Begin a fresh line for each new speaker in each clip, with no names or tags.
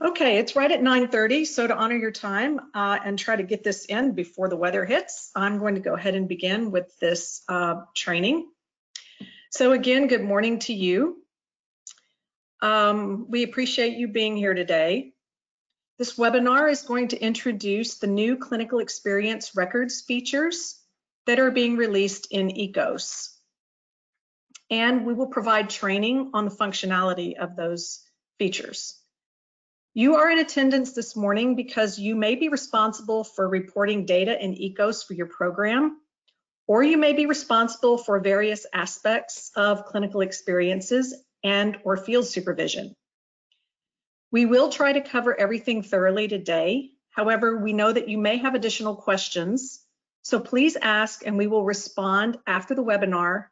Okay, it's right at 9:30, so to honor your time uh, and try to get this in before the weather hits, I'm going to go ahead and begin with this uh, training. So again, good morning to you. Um, we appreciate you being here today. This webinar is going to introduce the new clinical experience records features that are being released in ECOS. And we will provide training on the functionality of those features. You are in attendance this morning because you may be responsible for reporting data in ECOS for your program, or you may be responsible for various aspects of clinical experiences and or field supervision. We will try to cover everything thoroughly today. However, we know that you may have additional questions, so please ask and we will respond after the webinar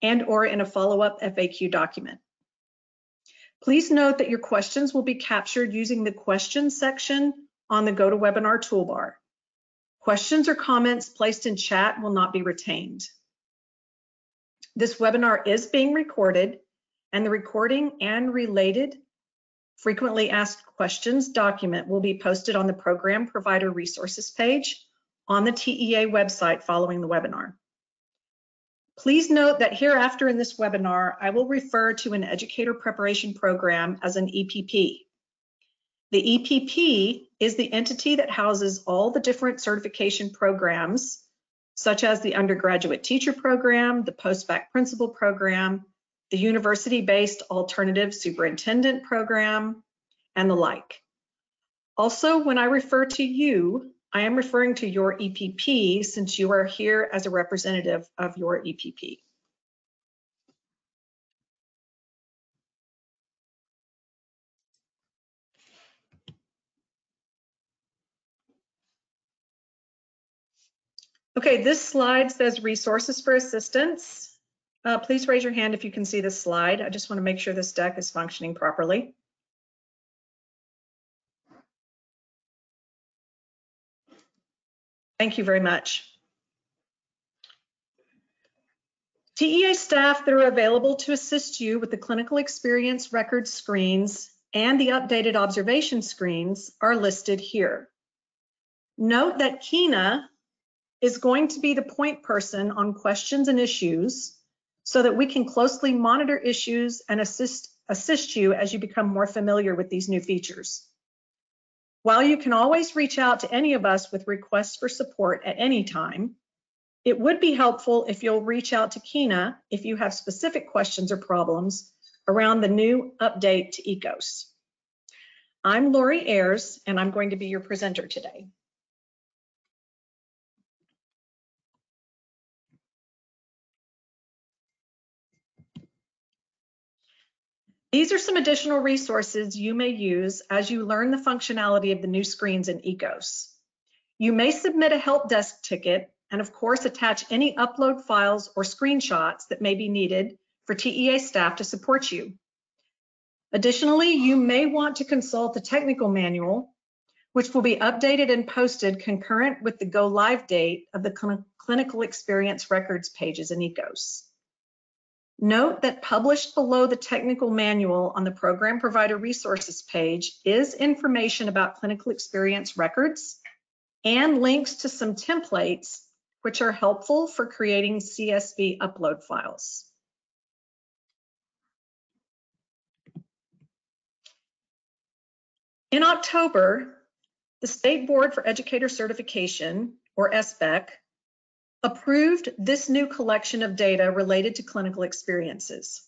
and or in a follow-up FAQ document. Please note that your questions will be captured using the questions section on the GoToWebinar toolbar. Questions or comments placed in chat will not be retained. This webinar is being recorded and the recording and related frequently asked questions document will be posted on the program provider resources page on the TEA website following the webinar. Please note that hereafter in this webinar, I will refer to an educator preparation program as an EPP. The EPP is the entity that houses all the different certification programs, such as the undergraduate teacher program, the post-bac principal program, the university-based alternative superintendent program, and the like. Also, when I refer to you, I am referring to your EPP since you are here as a representative of your EPP. Okay, this slide says resources for assistance. Uh, please raise your hand if you can see this slide. I just want to make sure this deck is functioning properly. Thank you very much. TEA staff that are available to assist you with the clinical experience record screens and the updated observation screens are listed here. Note that Kina is going to be the point person on questions and issues so that we can closely monitor issues and assist, assist you as you become more familiar with these new features. While you can always reach out to any of us with requests for support at any time, it would be helpful if you'll reach out to Kina if you have specific questions or problems around the new update to ECOS. I'm Lori Ayers, and I'm going to be your presenter today. These are some additional resources you may use as you learn the functionality of the new screens in ECOS. You may submit a help desk ticket and of course attach any upload files or screenshots that may be needed for TEA staff to support you. Additionally, you may want to consult the technical manual, which will be updated and posted concurrent with the go live date of the cl clinical experience records pages in ECOS. Note that published below the technical manual on the program provider resources page is information about clinical experience records and links to some templates which are helpful for creating CSV upload files. In October, the State Board for Educator Certification, or SBEC, approved this new collection of data related to clinical experiences.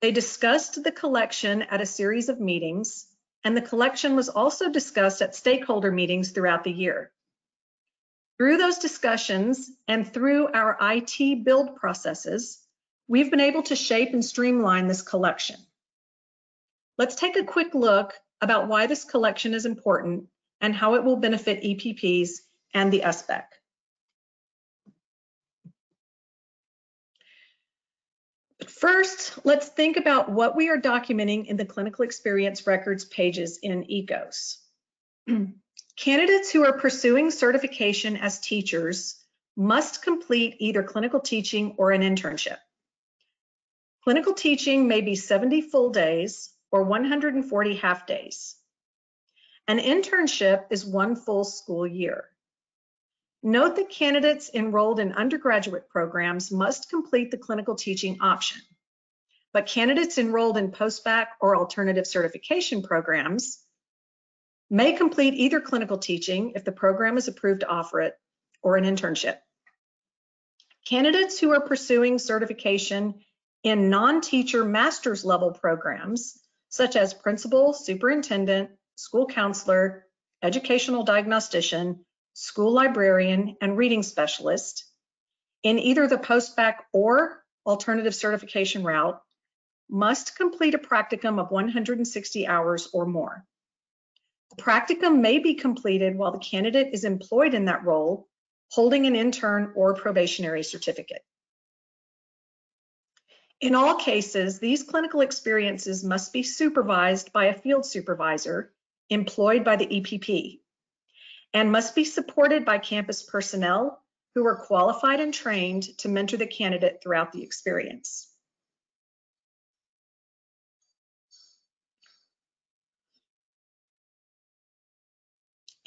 They discussed the collection at a series of meetings, and the collection was also discussed at stakeholder meetings throughout the year. Through those discussions and through our IT build processes, we've been able to shape and streamline this collection. Let's take a quick look about why this collection is important and how it will benefit EPPs and the SBEC. First, let's think about what we are documenting in the clinical experience records pages in ECOS. Candidates who are pursuing certification as teachers must complete either clinical teaching or an internship. Clinical teaching may be 70 full days or 140 half days. An internship is one full school year. Note that candidates enrolled in undergraduate programs must complete the clinical teaching option, but candidates enrolled in post-bac or alternative certification programs may complete either clinical teaching if the program is approved to offer it or an internship. Candidates who are pursuing certification in non-teacher master's level programs, such as principal, superintendent, school counselor, educational diagnostician, school librarian, and reading specialist in either the postbac or alternative certification route must complete a practicum of 160 hours or more. The practicum may be completed while the candidate is employed in that role, holding an intern or probationary certificate. In all cases, these clinical experiences must be supervised by a field supervisor employed by the EPP and must be supported by campus personnel who are qualified and trained to mentor the candidate throughout the experience.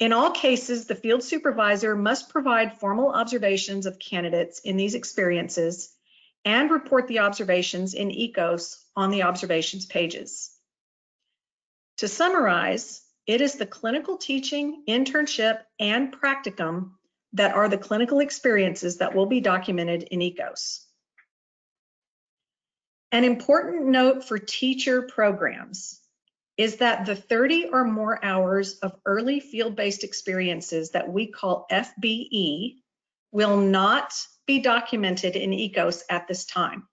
In all cases, the field supervisor must provide formal observations of candidates in these experiences and report the observations in ECOS on the observations pages. To summarize, it is the clinical teaching, internship, and practicum that are the clinical experiences that will be documented in ECOS. An important note for teacher programs is that the 30 or more hours of early field-based experiences that we call FBE will not be documented in ECOS at this time.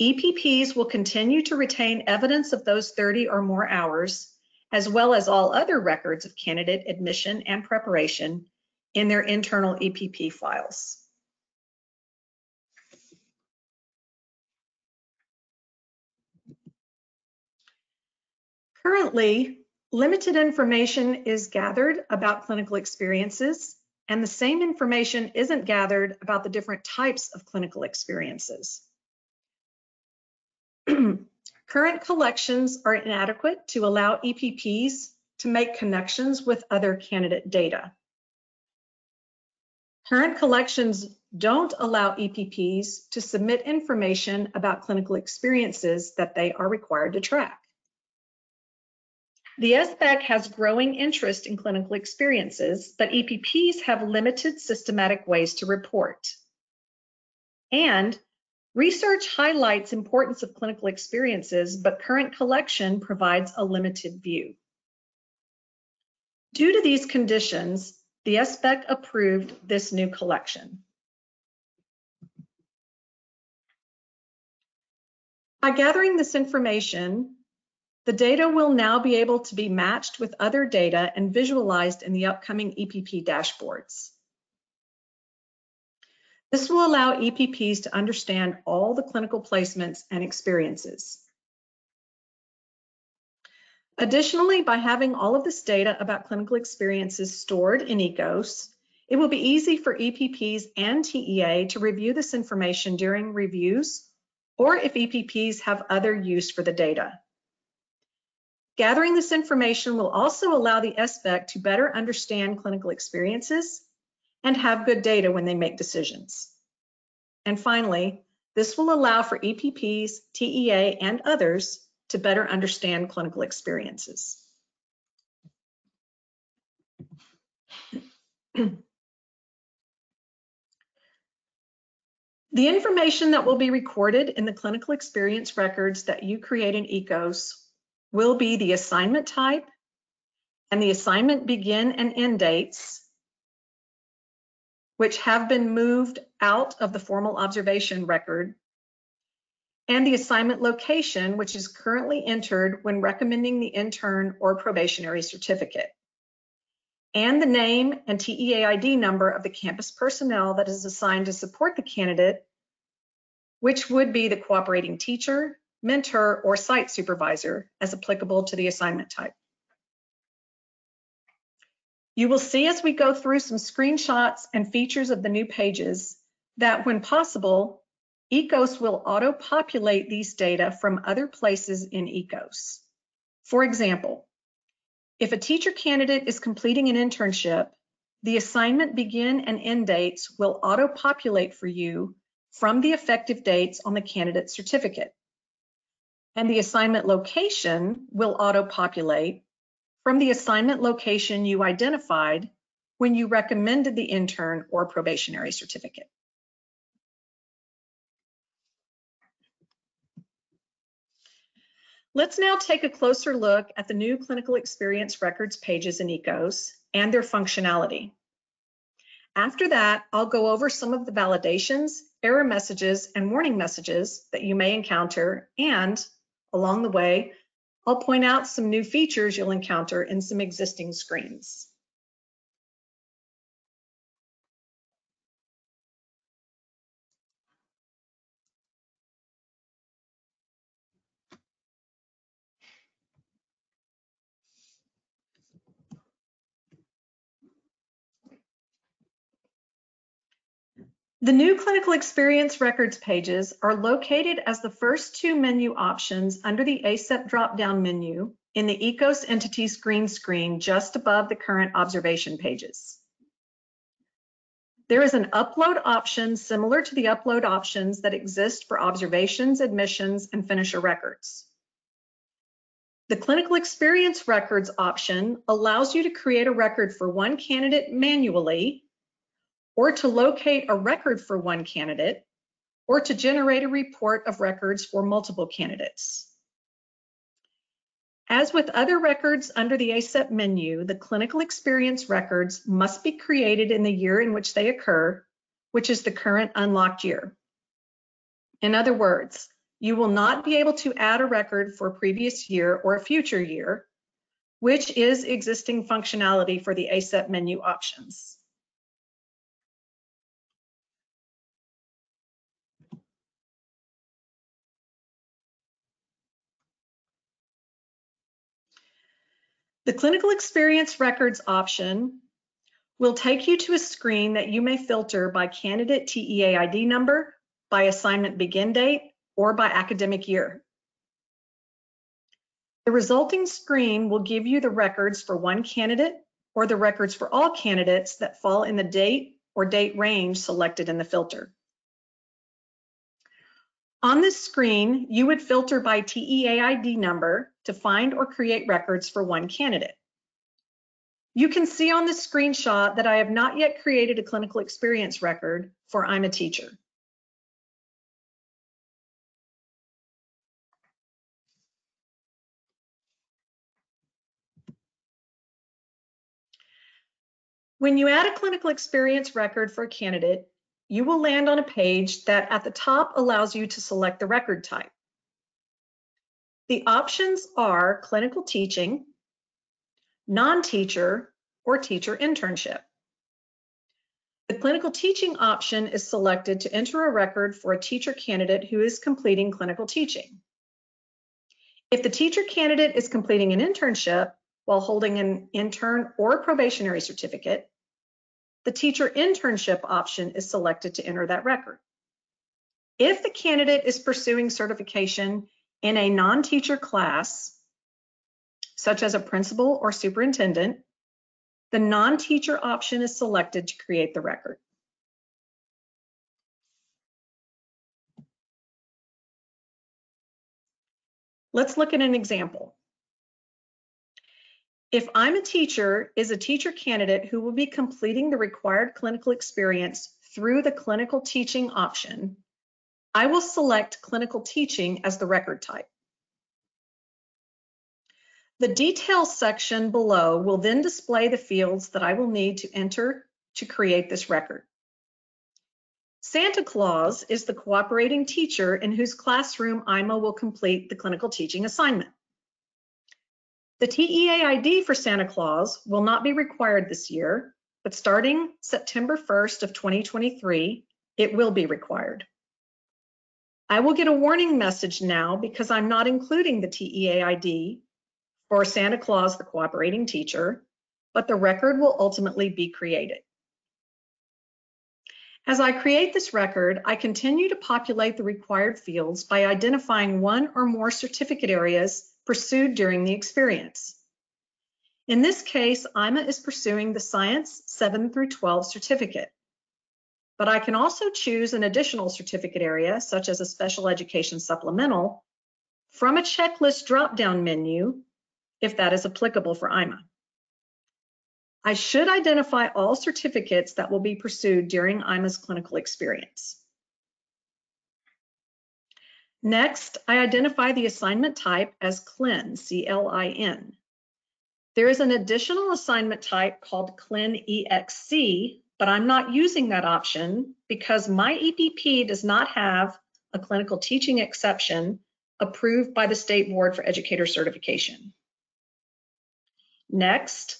EPPs will continue to retain evidence of those 30 or more hours, as well as all other records of candidate admission and preparation in their internal EPP files. Currently, limited information is gathered about clinical experiences and the same information isn't gathered about the different types of clinical experiences. Current collections are inadequate to allow EPPs to make connections with other candidate data. Current collections don't allow EPPs to submit information about clinical experiences that they are required to track. The SBEC has growing interest in clinical experiences, but EPPs have limited systematic ways to report. And research highlights importance of clinical experiences, but current collection provides a limited view. Due to these conditions, the SBEC approved this new collection. By gathering this information, the data will now be able to be matched with other data and visualized in the upcoming EPP dashboards. This will allow EPPs to understand all the clinical placements and experiences. Additionally, by having all of this data about clinical experiences stored in ECOS, it will be easy for EPPs and TEA to review this information during reviews or if EPPs have other use for the data. Gathering this information will also allow the SBEC to better understand clinical experiences and have good data when they make decisions. And finally, this will allow for EPPs, TEA, and others to better understand clinical experiences. The information that will be recorded in the clinical experience records that you create in ECOS will be the assignment type and the assignment begin and end dates, which have been moved out of the formal observation record, and the assignment location, which is currently entered when recommending the intern or probationary certificate, and the name and TEA ID number of the campus personnel that is assigned to support the candidate, which would be the cooperating teacher, mentor, or site supervisor as applicable to the assignment type. You will see as we go through some screenshots and features of the new pages that when possible, ECOS will auto-populate these data from other places in ECOS. For example, If a teacher candidate is completing an internship, the assignment begin and end dates will auto-populate for you from the effective dates on the candidate certificate. And the assignment location will auto-populate from the assignment location you identified when you recommended the intern or probationary certificate. Let's now take a closer look at the new clinical experience records pages in ECOS and their functionality. After that, I'll go over some of the validations, error messages, and warning messages that you may encounter, and along the way, I'll point out some new features you'll encounter in some existing screens. The new clinical experience records pages are located as the first two menu options under the ACEP drop-down menu in the ECOS Entities green screen just above the current observation pages. There is an upload option similar to the upload options that exist for observations, admissions, and finisher records. The clinical experience records option allows you to create a record for one candidate manually or to locate a record for one candidate, or to generate a report of records for multiple candidates. As with other records under the ACEP menu, the clinical experience records must be created in the year in which they occur, which is the current unlocked year. In other words, you will not be able to add a record for a previous year or a future year, which is existing functionality for the ACEP menu options. The clinical experience records option will take you to a screen that you may filter by candidate TEA ID number, by assignment begin date, or by academic year. The resulting screen will give you the records for one candidate or the records for all candidates that fall in the date or date range selected in the filter. On this screen, you would filter by TEA ID number to find or create records for one candidate. You can see on the screenshot that I have not yet created a clinical experience record for I'm a teacher. When you add a clinical experience record for a candidate, you will land on a page that at the top allows you to select the record type. The options are clinical teaching, non-teacher, or teacher internship. The clinical teaching option is selected to enter a record for a teacher candidate who is completing clinical teaching. If the teacher candidate is completing an internship while holding an intern or probationary certificate, the teacher internship option is selected to enter that record. If the candidate is pursuing certification in a non-teacher class, such as a principal or superintendent, the non-teacher option is selected to create the record. Let's look at an example. If I'm a teacher is a teacher candidate who will be completing the required clinical experience through the clinical teaching option, I will select clinical teaching as the record type. The details section below will then display the fields that I will need to enter to create this record. Santa Claus is the cooperating teacher in whose classroom IMA will complete the clinical teaching assignment. The TEA ID for Santa Claus will not be required this year, but starting September 1st of 2023, it will be required. I will get a warning message now because I'm not including the TEA ID for Santa Claus, the cooperating teacher, but the record will ultimately be created. As I create this record, I continue to populate the required fields by identifying one or more certificate areas pursued during the experience. In this case, IMA is pursuing the Science 7 through 12 certificate. But I can also choose an additional certificate area, such as a special education supplemental, from a checklist drop-down menu, if that is applicable for IMA. I should identify all certificates that will be pursued during IMA's clinical experience. Next, I identify the assignment type as CLIN, C-L-I-N. There is an additional assignment type called CLIN EXC, but I'm not using that option because my EPP does not have a clinical teaching exception approved by the State Board for Educator Certification. Next,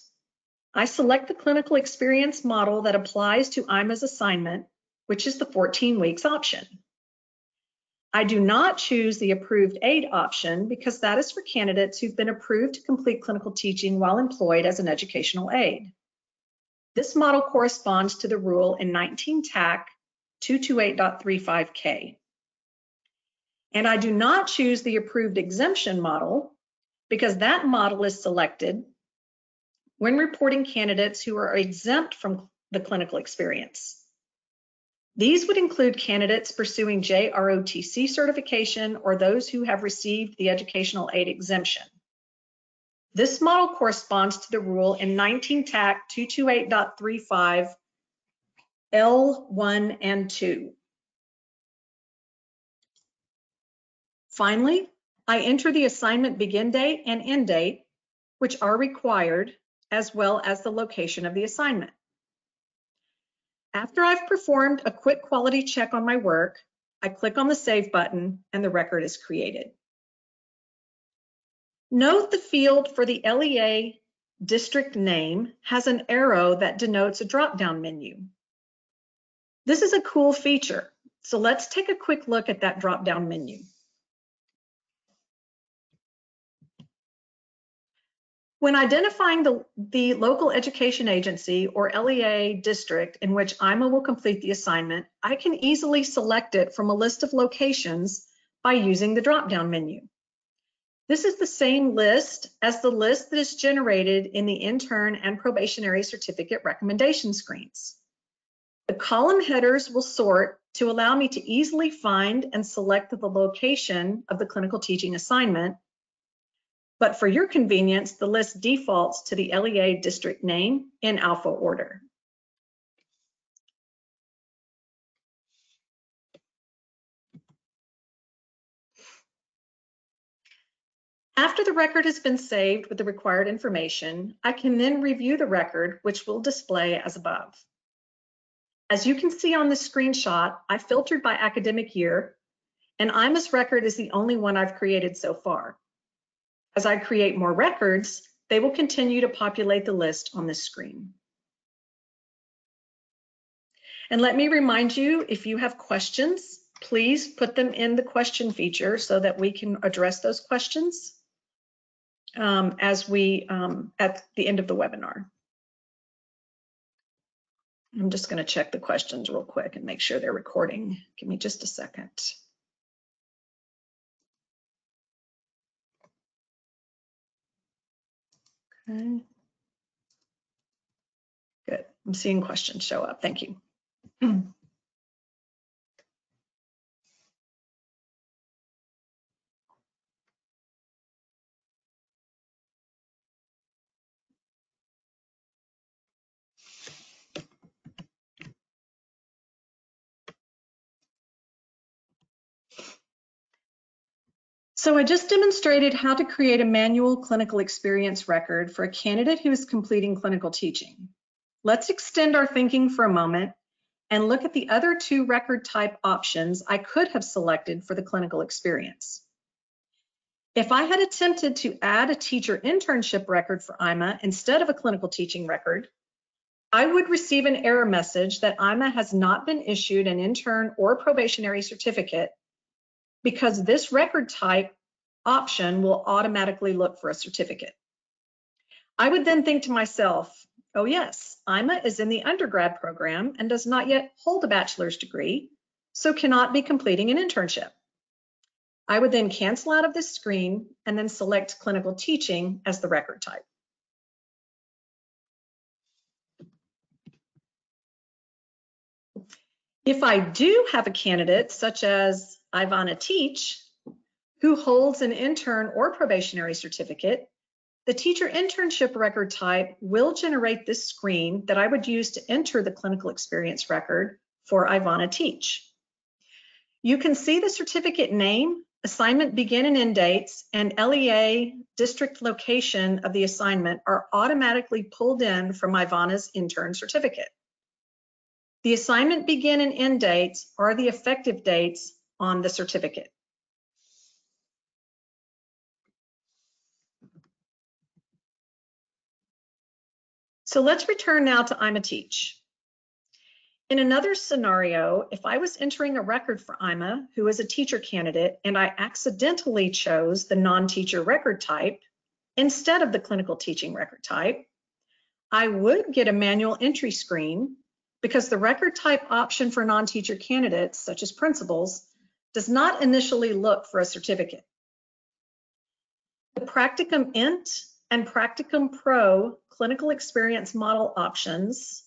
I select the clinical experience model that applies to IMA's assignment, which is the 14 weeks option. I do not choose the approved aid option because that is for candidates who've been approved to complete clinical teaching while employed as an educational aid. This model corresponds to the rule in 19 TAC 228.35K. And I do not choose the approved exemption model because that model is selected when reporting candidates who are exempt from the clinical experience. These would include candidates pursuing JROTC certification or those who have received the educational aid exemption. This model corresponds to the rule in 19 TAC 228.35 L1 and 2. Finally, I enter the assignment begin date and end date, which are required, as well as the location of the assignment. After I've performed a quick quality check on my work, I click on the Save button and the record is created. Note the field for the LEA district name has an arrow that denotes a drop-down menu. This is a cool feature, so let's take a quick look at that drop-down menu. When identifying the, the local education agency or LEA district in which IMA will complete the assignment, I can easily select it from a list of locations by using the drop-down menu. This is the same list as the list that is generated in the intern and probationary certificate recommendation screens. The column headers will sort to allow me to easily find and select the location of the clinical teaching assignment but for your convenience, the list defaults to the LEA district name in alpha order. After the record has been saved with the required information, I can then review the record, which will display as above. As you can see on the screenshot, I filtered by academic year, and IMA's record is the only one I've created so far. As I create more records, they will continue to populate the list on this screen. And let me remind you, if you have questions, please put them in the question feature so that we can address those questions um, as we, um, at the end of the webinar. I'm just gonna check the questions real quick and make sure they're recording. Give me just a second. Okay. Good. I'm seeing questions show up. Thank you. So I just demonstrated how to create a manual clinical experience record for a candidate who is completing clinical teaching. Let's extend our thinking for a moment and look at the other two record type options I could have selected for the clinical experience. If I had attempted to add a teacher internship record for IMA instead of a clinical teaching record, I would receive an error message that IMA has not been issued an intern or probationary certificate because this record type option will automatically look for a certificate. I would then think to myself, oh yes, IMA is in the undergrad program and does not yet hold a bachelor's degree, so cannot be completing an internship. I would then cancel out of this screen and then select clinical teaching as the record type. If I do have a candidate, such as Ivana Teach, who holds an intern or probationary certificate, the teacher internship record type will generate this screen that I would use to enter the clinical experience record for Ivana Teach. You can see the certificate name, assignment begin and end dates, and LEA district location of the assignment are automatically pulled in from Ivana's intern certificate. The assignment begin and end dates are the effective dates on the certificate. So let's return now to IMA Teach. In another scenario, if I was entering a record for IMA, who is a teacher candidate, and I accidentally chose the non-teacher record type instead of the clinical teaching record type, I would get a manual entry screen because the record type option for non-teacher candidates, such as principals, does not initially look for a certificate. The Practicum Int and Practicum Pro clinical experience model options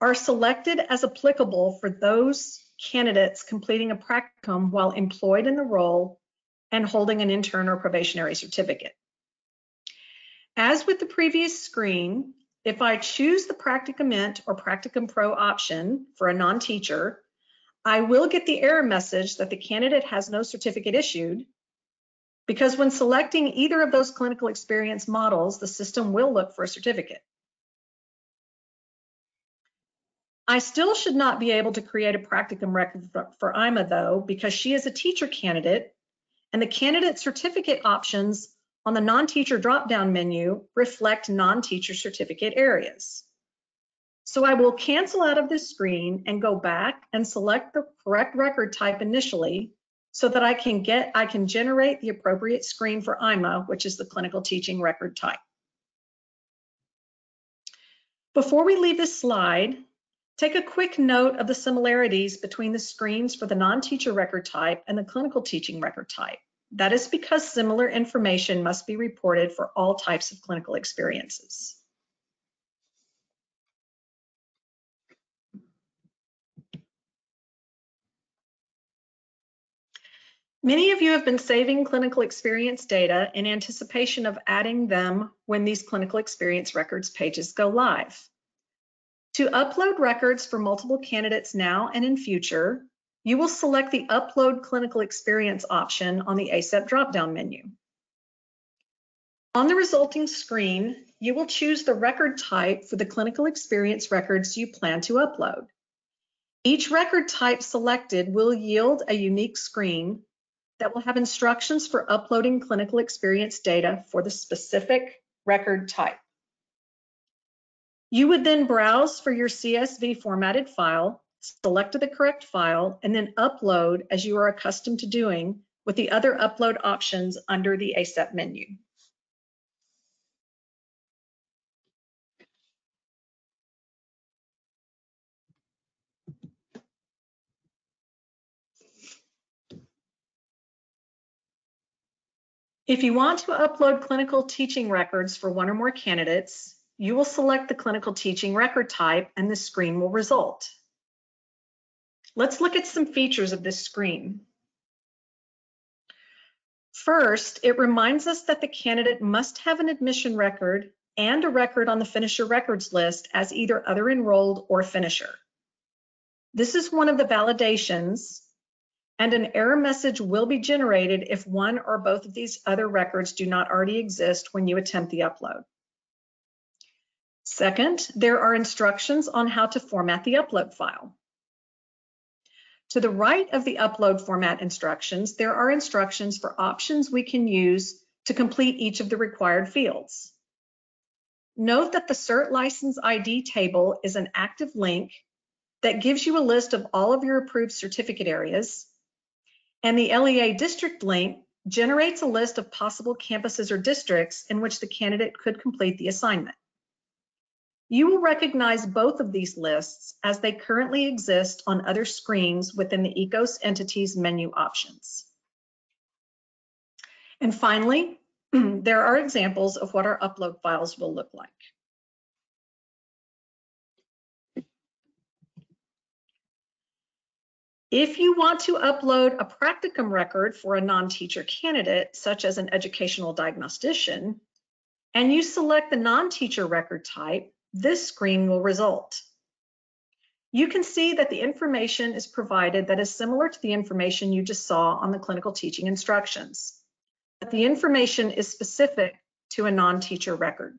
are selected as applicable for those candidates completing a practicum while employed in the role and holding an intern or probationary certificate. As with the previous screen, if I choose the Practicum Int or Practicum Pro option for a non-teacher, I will get the error message that the candidate has no certificate issued because when selecting either of those clinical experience models, the system will look for a certificate. I still should not be able to create a practicum record for IMA though, because she is a teacher candidate and the candidate certificate options on the non-teacher drop-down menu reflect non-teacher certificate areas. So I will cancel out of this screen and go back and select the correct record type initially so that I can get, I can generate the appropriate screen for IMA, which is the clinical teaching record type. Before we leave this slide, take a quick note of the similarities between the screens for the non-teacher record type and the clinical teaching record type. That is because similar information must be reported for all types of clinical experiences. Many of you have been saving clinical experience data in anticipation of adding them when these clinical experience records pages go live. To upload records for multiple candidates now and in future, you will select the Upload Clinical Experience option on the ACEP drop-down menu. On the resulting screen, you will choose the record type for the clinical experience records you plan to upload. Each record type selected will yield a unique screen that will have instructions for uploading clinical experience data for the specific record type. You would then browse for your CSV formatted file, select the correct file, and then upload as you are accustomed to doing with the other upload options under the ACEP menu. If you want to upload clinical teaching records for one or more candidates, you will select the clinical teaching record type and the screen will result. Let's look at some features of this screen. First, it reminds us that the candidate must have an admission record and a record on the finisher records list as either other enrolled or finisher. This is one of the validations and an error message will be generated if one or both of these other records do not already exist when you attempt the upload. Second, there are instructions on how to format the upload file. To the right of the upload format instructions, there are instructions for options we can use to complete each of the required fields. Note that the CERT license ID table is an active link that gives you a list of all of your approved certificate areas and the LEA district link generates a list of possible campuses or districts in which the candidate could complete the assignment. You will recognize both of these lists as they currently exist on other screens within the ECOS entities menu options. And finally, there are examples of what our upload files will look like. If you want to upload a practicum record for a non-teacher candidate, such as an educational diagnostician, and you select the non-teacher record type, this screen will result. You can see that the information is provided that is similar to the information you just saw on the clinical teaching instructions. But the information is specific to a non-teacher record.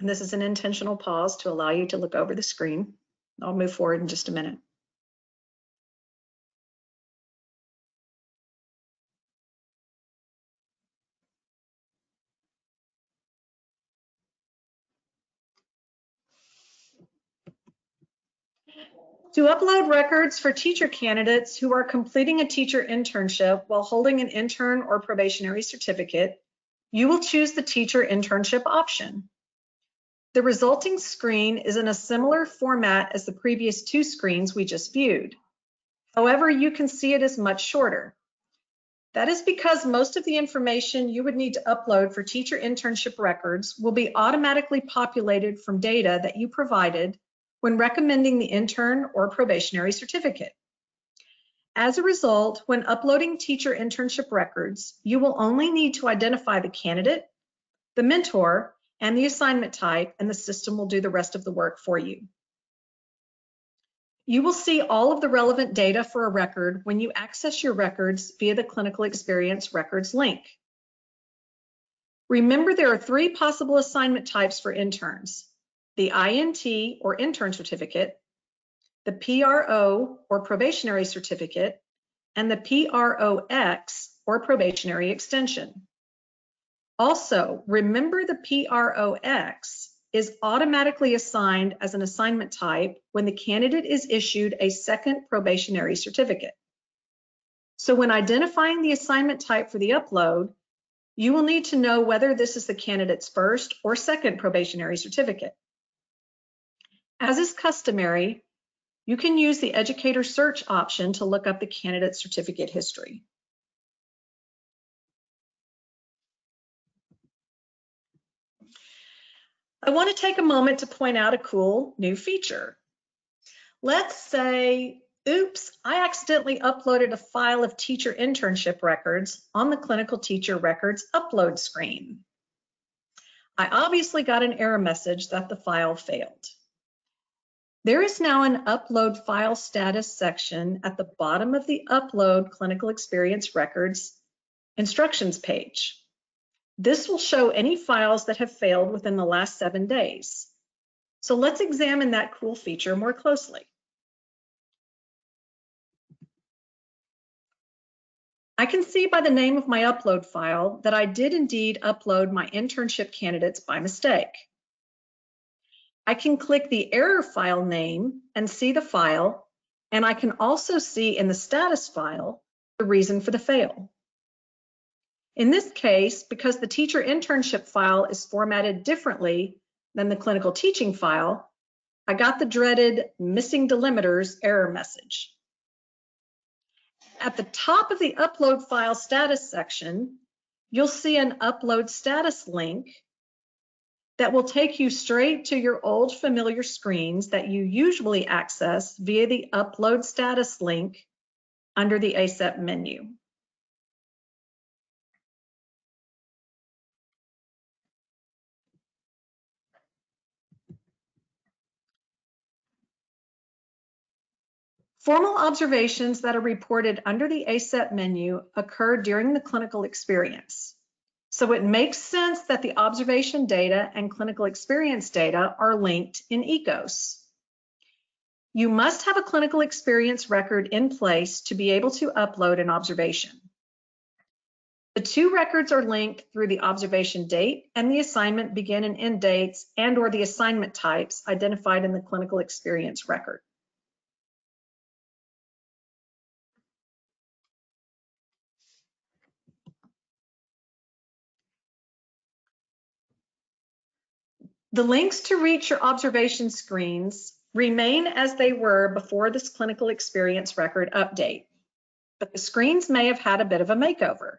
And this is an intentional pause to allow you to look over the screen. I'll move forward in just a minute. To upload records for teacher candidates who are completing a teacher internship while holding an intern or probationary certificate, you will choose the teacher internship option. The resulting screen is in a similar format as the previous two screens we just viewed. However, you can see it is much shorter. That is because most of the information you would need to upload for teacher internship records will be automatically populated from data that you provided when recommending the intern or probationary certificate. As a result, when uploading teacher internship records, you will only need to identify the candidate, the mentor, and the assignment type, and the system will do the rest of the work for you. You will see all of the relevant data for a record when you access your records via the Clinical Experience Records link. Remember there are three possible assignment types for interns the INT or intern certificate, the PRO or probationary certificate, and the PROX or probationary extension. Also, remember the PROX is automatically assigned as an assignment type when the candidate is issued a second probationary certificate. So when identifying the assignment type for the upload, you will need to know whether this is the candidate's first or second probationary certificate. As is customary, you can use the educator search option to look up the candidate's certificate history. I want to take a moment to point out a cool new feature. Let's say, oops, I accidentally uploaded a file of teacher internship records on the clinical teacher records upload screen. I obviously got an error message that the file failed. There is now an upload file status section at the bottom of the upload clinical experience records instructions page. This will show any files that have failed within the last seven days. So let's examine that cool feature more closely. I can see by the name of my upload file that I did indeed upload my internship candidates by mistake. I can click the error file name and see the file, and I can also see in the status file the reason for the fail. In this case, because the teacher internship file is formatted differently than the clinical teaching file, I got the dreaded missing delimiters error message. At the top of the upload file status section, you'll see an upload status link that will take you straight to your old familiar screens that you usually access via the upload status link under the ACEP menu. Formal observations that are reported under the ACEP menu occur during the clinical experience. So it makes sense that the observation data and clinical experience data are linked in ECOS. You must have a clinical experience record in place to be able to upload an observation. The two records are linked through the observation date and the assignment begin and end dates and or the assignment types identified in the clinical experience record. The links to reach your observation screens remain as they were before this clinical experience record update. but the screens may have had a bit of a makeover.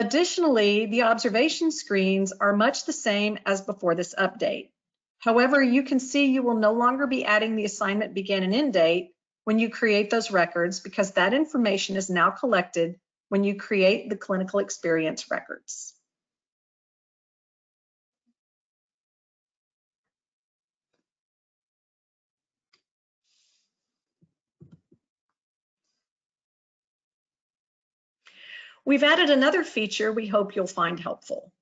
Additionally, the observation screens are much the same as before this update. However, you can see you will no longer be adding the assignment begin and end date when you create those records because that information is now collected when you create the clinical experience records. We've added another feature we hope you'll find helpful.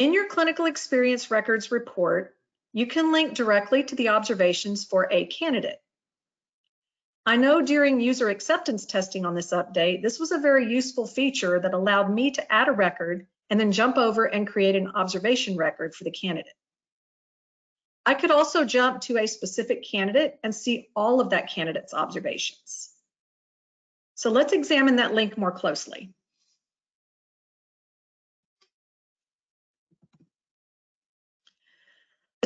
In your clinical experience records report, you can link directly to the observations for a candidate. I know during user acceptance testing on this update, this was a very useful feature that allowed me to add a record and then jump over and create an observation record for the candidate. I could also jump to a specific candidate and see all of that candidate's observations. So let's examine that link more closely.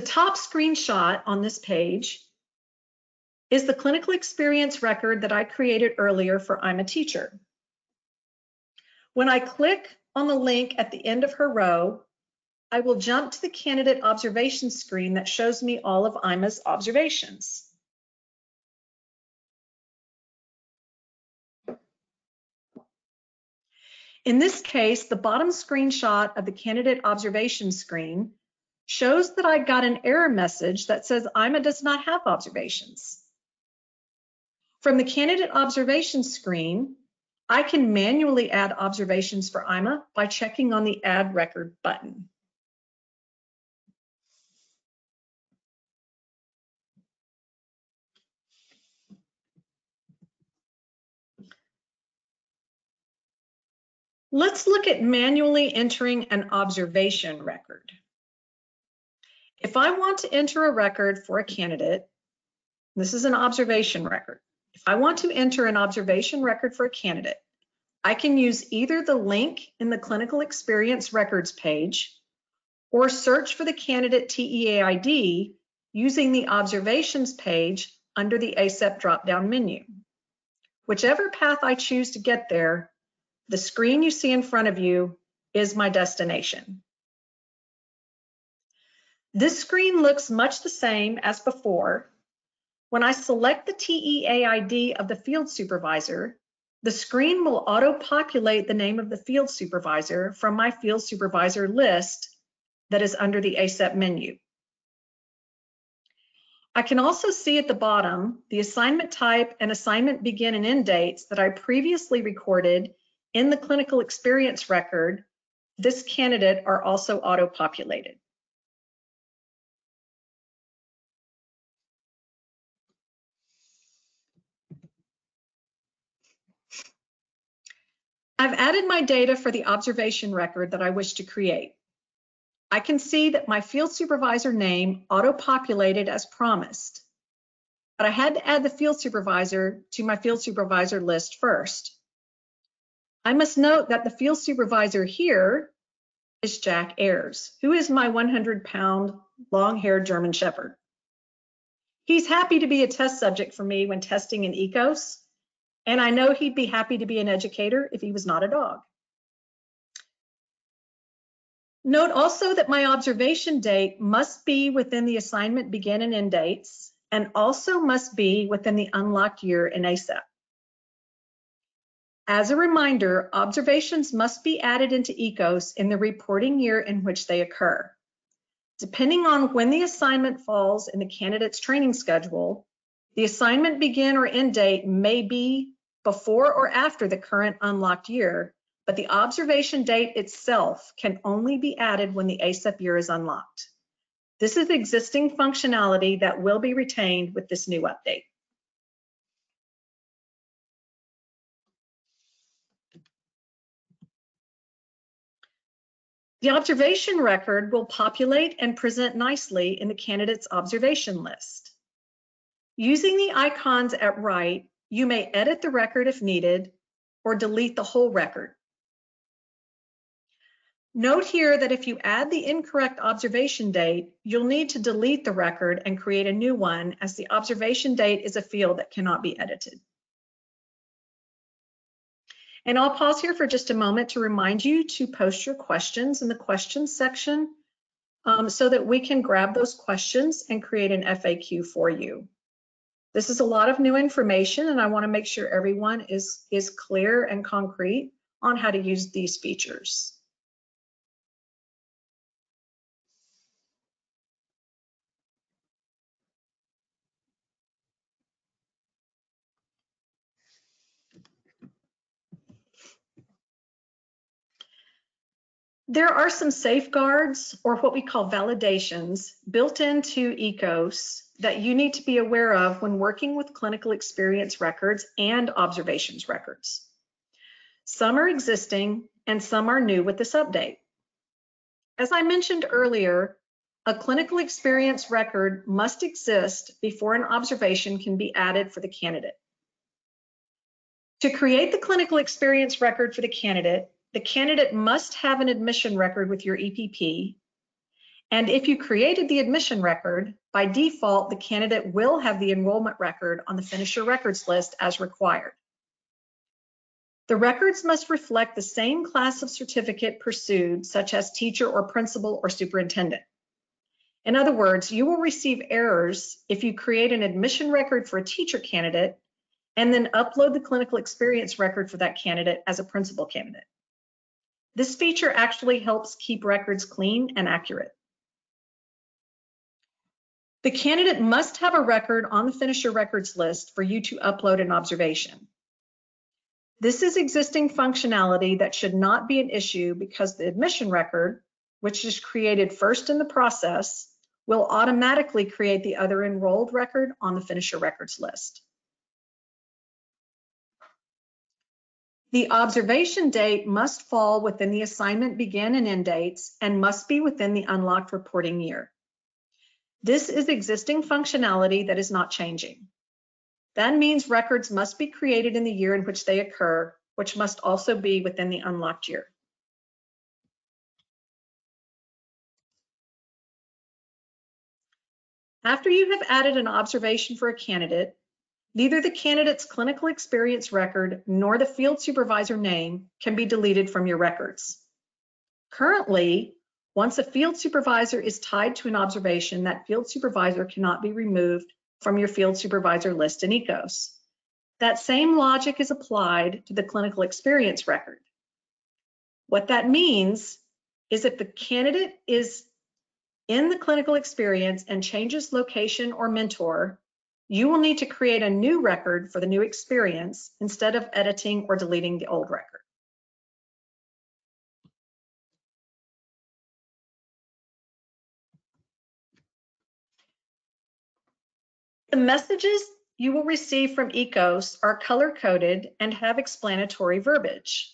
Top screenshot on this page is the clinical experience record that I created earlier for Ima Teacher. When I click on the link at the end of her row, I will jump to the candidate observation screen that shows me all of IMA's observations. In this case, the bottom screenshot of the candidate observation screen shows that I got an error message that says IMA does not have observations. From the candidate observation screen, I can manually add observations for IMA by checking on the Add Record button. Let's look at manually entering an observation record. If I want to enter a record for a candidate, this is an observation record. If I want to enter an observation record for a candidate, I can use either the link in the clinical experience records page or search for the candidate TEAID using the observations page under the ACEP drop-down menu. Whichever path I choose to get there, the screen you see in front of you is my destination. This screen looks much the same as before. When I select the TEAID of the field supervisor, the screen will auto-populate the name of the field supervisor from my field supervisor list that is under the ACEP menu. I can also see at the bottom the assignment type and assignment begin and end dates that I previously recorded in the clinical experience record. This candidate are also auto-populated. I've added my data for the observation record that I wish to create. I can see that my field supervisor name auto-populated as promised, but I had to add the field supervisor to my field supervisor list first. I must note that the field supervisor here is Jack Ayers, who is my 100 pound long-haired German Shepherd. He's happy to be a test subject for me when testing in ECOS, and I know he'd be happy to be an educator if he was not a dog. Note also that my observation date must be within the assignment begin and end dates and also must be within the unlocked year in ACEP. As a reminder, observations must be added into ECOS in the reporting year in which they occur. Depending on when the assignment falls in the candidate's training schedule, the assignment begin or end date may be before or after the current unlocked year, but the observation date itself can only be added when the ACEP year is unlocked. This is existing functionality that will be retained with this new update. The observation record will populate and present nicely in the candidate's observation list. Using the icons at right you may edit the record if needed or delete the whole record. Note here that if you add the incorrect observation date, you'll need to delete the record and create a new one as the observation date is a field that cannot be edited. And I'll pause here for just a moment to remind you to post your questions in the questions section um, so that we can grab those questions and create an FAQ for you. This is a lot of new information and I wanna make sure everyone is, is clear and concrete on how to use these features. There are some safeguards or what we call validations built into ECOS that you need to be aware of when working with clinical experience records and observations records. Some are existing and some are new with this update. As I mentioned earlier, a clinical experience record must exist before an observation can be added for the candidate. To create the clinical experience record for the candidate, the candidate must have an admission record with your EPP. And if you created the admission record, by default, the candidate will have the enrollment record on the finisher records list as required. The records must reflect the same class of certificate pursued, such as teacher or principal or superintendent. In other words, you will receive errors if you create an admission record for a teacher candidate and then upload the clinical experience record for that candidate as a principal candidate. This feature actually helps keep records clean and accurate. The candidate must have a record on the finisher records list for you to upload an observation. This is existing functionality that should not be an issue because the admission record, which is created first in the process, will automatically create the other enrolled record on the finisher records list. The observation date must fall within the assignment begin and end dates and must be within the unlocked reporting year. This is existing functionality that is not changing. That means records must be created in the year in which they occur, which must also be within the unlocked year. After you have added an observation for a candidate, Neither the candidate's clinical experience record nor the field supervisor name can be deleted from your records. Currently, once a field supervisor is tied to an observation, that field supervisor cannot be removed from your field supervisor list in ECOS. That same logic is applied to the clinical experience record. What that means is if the candidate is in the clinical experience and changes location or mentor, you will need to create a new record for the new experience instead of editing or deleting the old record. The messages you will receive from ECOS are color-coded and have explanatory verbiage.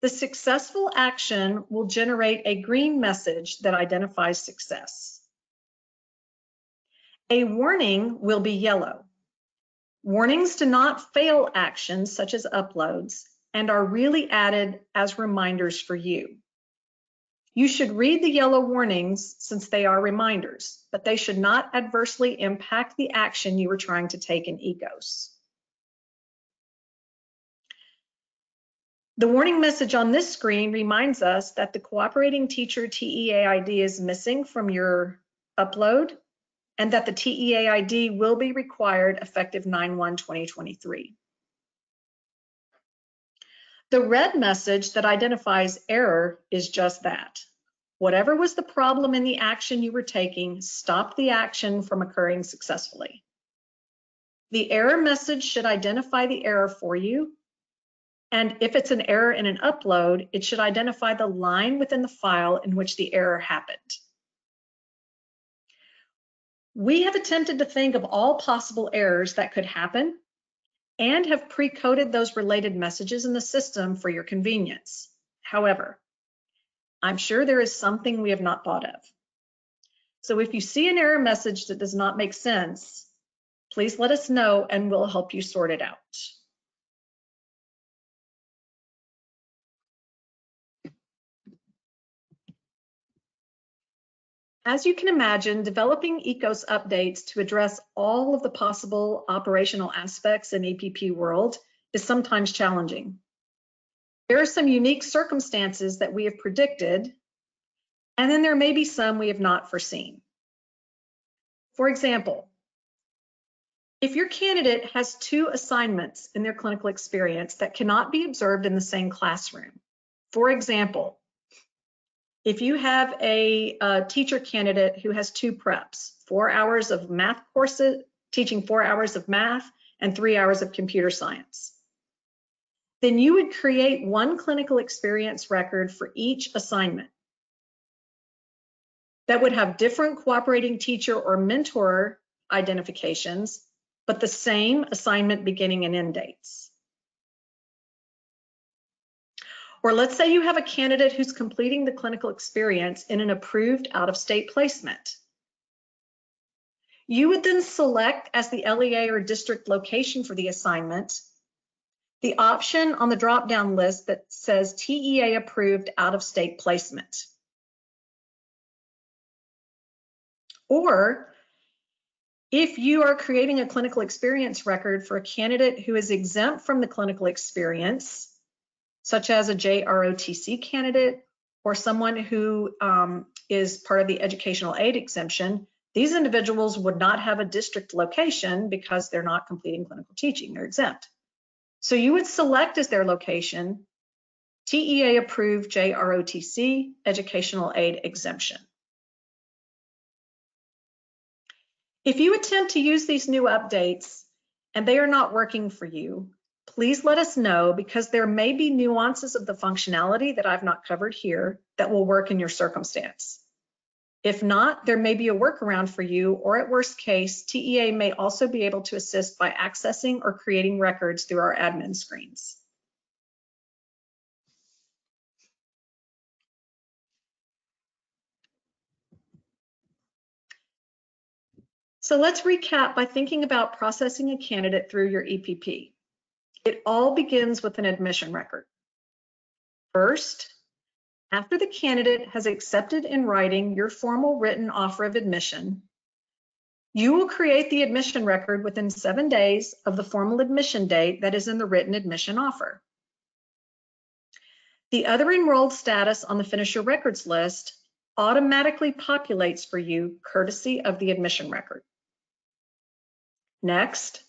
The successful action will generate a green message that identifies success. A warning will be yellow. Warnings do not fail actions such as uploads and are really added as reminders for you. You should read the yellow warnings since they are reminders, but they should not adversely impact the action you are trying to take in ECOS. The warning message on this screen reminds us that the cooperating teacher TEA ID is missing from your upload and that the TEA ID will be required effective 9-1-2023. The red message that identifies error is just that. Whatever was the problem in the action you were taking, stop the action from occurring successfully. The error message should identify the error for you. And if it's an error in an upload, it should identify the line within the file in which the error happened. We have attempted to think of all possible errors that could happen and have pre-coded those related messages in the system for your convenience. However, I'm sure there is something we have not thought of. So if you see an error message that does not make sense, please let us know and we'll help you sort it out. As you can imagine, developing ECOS updates to address all of the possible operational aspects in EPP world is sometimes challenging. There are some unique circumstances that we have predicted, and then there may be some we have not foreseen. For example, if your candidate has two assignments in their clinical experience that cannot be observed in the same classroom, for example, if you have a, a, teacher candidate who has two preps, four hours of math courses, teaching four hours of math and three hours of computer science, then you would create one clinical experience record for each assignment that would have different cooperating teacher or mentor identifications, but the same assignment beginning and end dates. Or let's say you have a candidate who's completing the clinical experience in an approved out-of-state placement. You would then select as the LEA or district location for the assignment the option on the drop-down list that says TEA approved out-of-state placement. Or if you are creating a clinical experience record for a candidate who is exempt from the clinical experience, such as a JROTC candidate or someone who um, is part of the educational aid exemption, these individuals would not have a district location because they're not completing clinical teaching, they're exempt. So you would select as their location TEA approved JROTC educational aid exemption. If you attempt to use these new updates and they are not working for you, please let us know because there may be nuances of the functionality that I've not covered here that will work in your circumstance. If not, there may be a workaround for you, or at worst case, TEA may also be able to assist by accessing or creating records through our admin screens. So let's recap by thinking about processing a candidate through your EPP. It all begins with an admission record. First, after the candidate has accepted in writing your formal written offer of admission, you will create the admission record within seven days of the formal admission date that is in the written admission offer. The other enrolled status on the Finisher Records list automatically populates for you courtesy of the admission record. Next,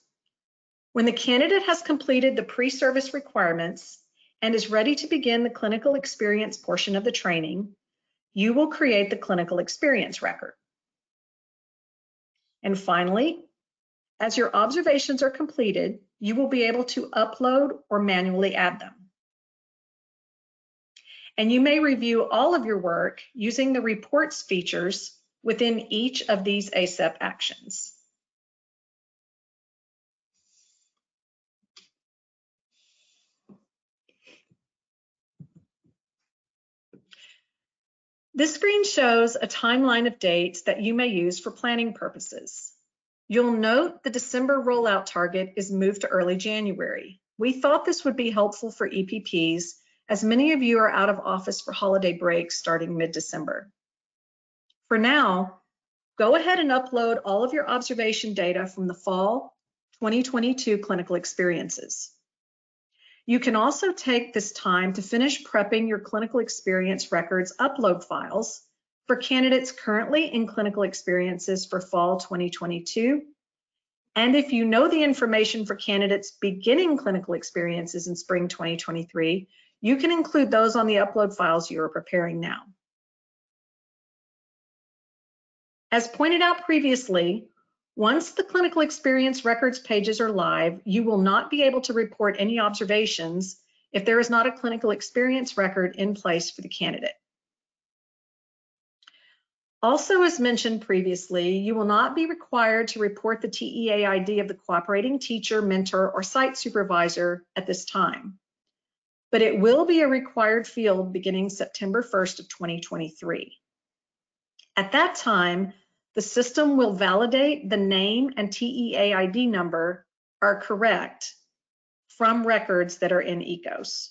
when the candidate has completed the pre-service requirements and is ready to begin the clinical experience portion of the training, you will create the clinical experience record. And finally, as your observations are completed, you will be able to upload or manually add them. And you may review all of your work using the reports features within each of these ACEP actions. This screen shows a timeline of dates that you may use for planning purposes. You'll note the December rollout target is moved to early January. We thought this would be helpful for EPPs as many of you are out of office for holiday breaks starting mid-December. For now, go ahead and upload all of your observation data from the fall 2022 clinical experiences. You can also take this time to finish prepping your clinical experience records upload files for candidates currently in clinical experiences for fall 2022. And if you know the information for candidates beginning clinical experiences in spring 2023, you can include those on the upload files you are preparing now. As pointed out previously, once the clinical experience records pages are live, you will not be able to report any observations if there is not a clinical experience record in place for the candidate. Also, as mentioned previously, you will not be required to report the TEA ID of the cooperating teacher, mentor, or site supervisor at this time, but it will be a required field beginning September 1st of 2023. At that time, the system will validate the name and TEA ID number are correct from records that are in ECOS.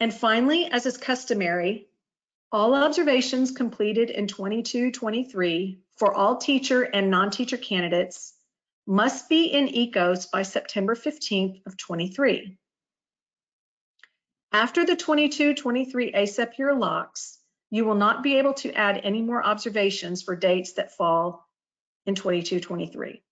And finally, as is customary, all observations completed in 22-23 for all teacher and non-teacher candidates must be in ECOS by September 15th of 23. After the 22-23 ACEP year locks, you will not be able to add any more observations for dates that fall in 22-23.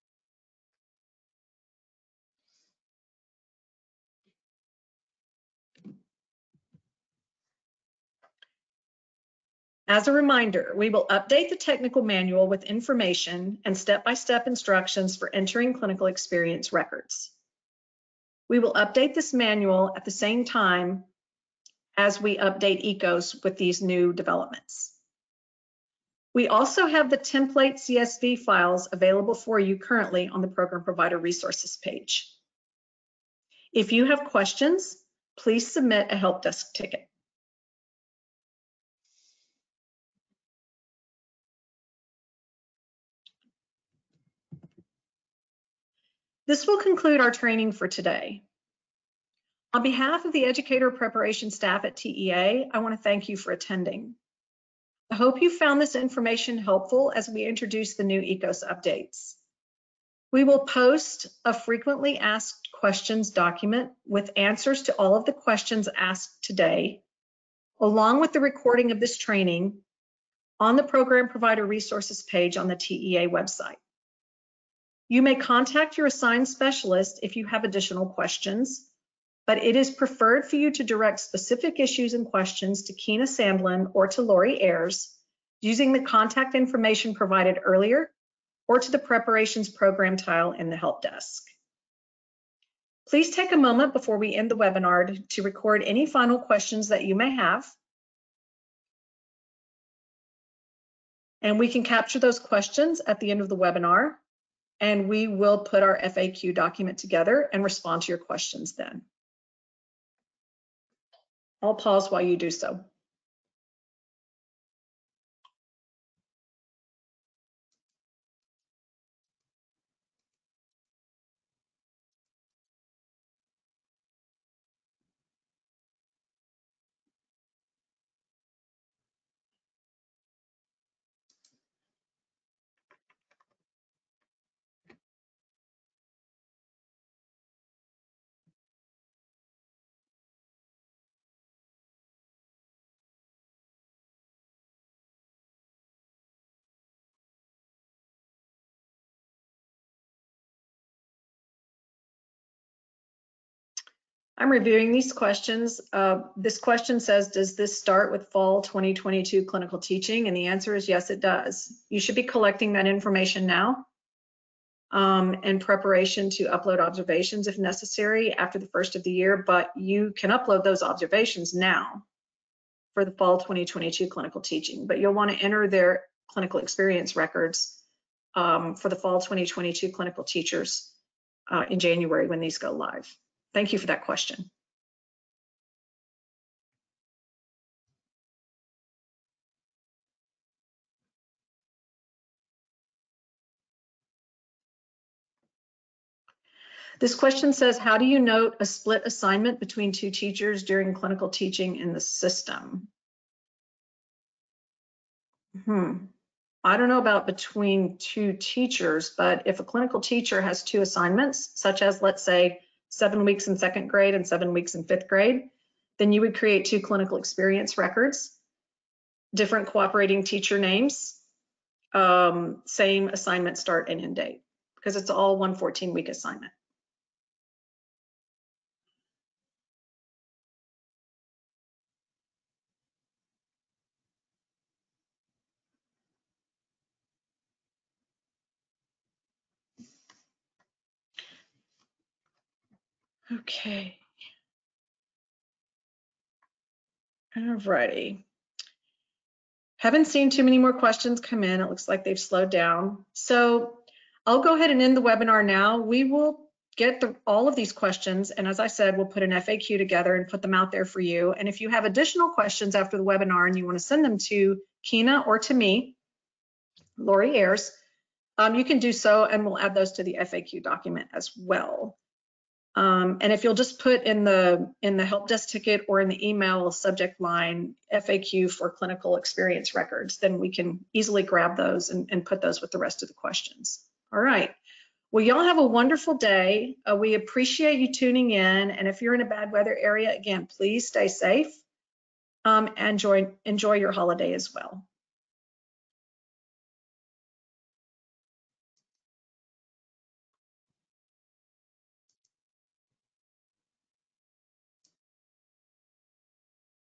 As a reminder, we will update the technical manual with information and step-by-step instructions for entering clinical experience records. We will update this manual at the same time as we update ECOS with these new developments. We also have the template CSV files available for you currently on the Program Provider Resources page. If you have questions, please submit a help desk ticket. This will conclude our training for today. On behalf of the educator preparation staff at TEA, I want to thank you for attending. I hope you found this information helpful as we introduce the new ECOS updates. We will post a frequently asked questions document with answers to all of the questions asked today, along with the recording of this training on the Program Provider Resources page on the TEA website. You may contact your assigned specialist if you have additional questions, but it is preferred for you to direct specific issues and questions to Kina Sandlin or to Lori Ayers using the contact information provided earlier or to the preparations program tile in the help desk. Please take a moment before we end the webinar to record any final questions that you may have. And we can capture those questions at the end of the webinar and we will put our FAQ document together and respond to your questions then. I'll pause while you do so. I'm reviewing these questions. Uh, this question says, does this start with fall 2022 clinical teaching? And the answer is yes, it does. You should be collecting that information now um, in preparation to upload observations if necessary after the first of the year, but you can upload those observations now for the fall 2022 clinical teaching, but you'll want to enter their clinical experience records um, for the fall 2022 clinical teachers uh, in January when these go live. Thank you for that question. This question says, how do you note a split assignment between two teachers during clinical teaching in the system? Hmm. I don't know about between two teachers, but if a clinical teacher has two assignments, such as let's say seven weeks in second grade and seven weeks in fifth grade, then you would create two clinical experience records, different cooperating teacher names, um, same assignment start and end date, because it's all one 14 week assignment. Okay. Alrighty. Haven't seen too many more questions come in. It looks like they've slowed down. So I'll go ahead and end the webinar now. We will get the, all of these questions. And as I said, we'll put an FAQ together and put them out there for you. And if you have additional questions after the webinar and you want to send them to Kina or to me, Lori Ayers, um, you can do so and we'll add those to the FAQ document as well. Um, and if you'll just put in the in the help desk ticket or in the email subject line FAQ for clinical experience records, then we can easily grab those and, and put those with the rest of the questions. All right. Well, y'all have a wonderful day. Uh, we appreciate you tuning in. And if you're in a bad weather area, again, please stay safe um, and enjoy, enjoy your holiday as well.